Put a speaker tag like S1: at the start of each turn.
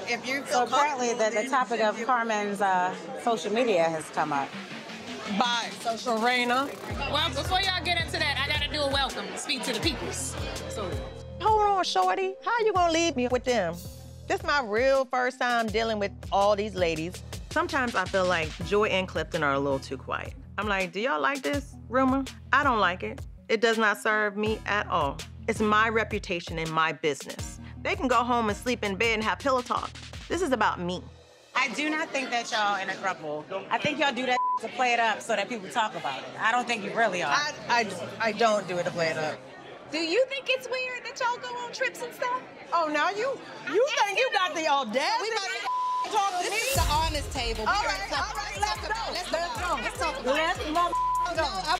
S1: like if you
S2: So
S1: feel
S2: apparently, the, the topic of Carmen's uh, social media has come up.
S1: by social
S3: Serena.
S4: Well, before y'all get into that, I gotta do a welcome. Speak to the peoples. So,
S3: Hold on, Shorty. How you gonna leave me with them? This is my real first time dealing with all these ladies. Sometimes I feel like Joy and Clifton are a little too quiet. I'm like, do y'all like this rumor? I don't like it. It does not serve me at all. It's my reputation and my business. They can go home and sleep in bed and have pillow talk. This is about me.
S2: I do not think that y'all in a couple. I think y'all do that to play it up so that people talk about it. I don't think you really are.
S1: I, I, I don't do it to play it up.
S5: Do you think it's weird that y'all go on trips and stuff?
S1: Oh, now you you think you got the audacity
S5: We about
S1: to talk to
S5: This
S1: me?
S5: is the honest table. We
S1: All
S5: ready
S1: right,
S5: to talk
S1: all right,
S5: let's
S1: let's go.
S5: Let's talk about it. Let's talk about it.
S2: Let's mother-
S5: No, I